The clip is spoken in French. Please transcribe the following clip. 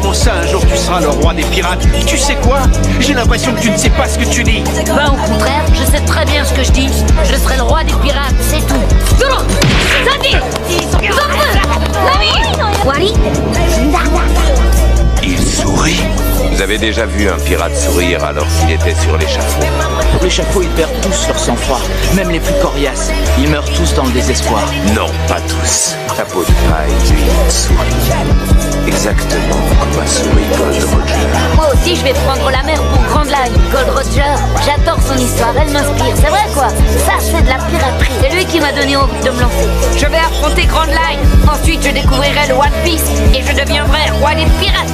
Comment ça, un jour tu seras le roi des pirates Tu sais quoi? J'ai l'impression que tu ne sais pas ce que tu dis. Ben au contraire, je sais très bien ce que je dis. Je serai le roi des pirates, c'est tout. Wally Il sourit. Vous avez déjà vu un pirate sourire alors qu'il était sur l'échafaud? L'échafaud, ils perdent tous leur sang-froid, même les plus coriaces. Ils meurent tous dans le désespoir. Non, pas tous. La peau de paille, lui, prendre la mer pour Grand Line. Gold Roger, j'adore son histoire, elle m'inspire. C'est vrai quoi? Ça, c'est de la piraterie. C'est lui qui m'a donné envie de me lancer. Je vais affronter Grand Line. Ensuite, je découvrirai le One Piece et je deviendrai roi des pirates.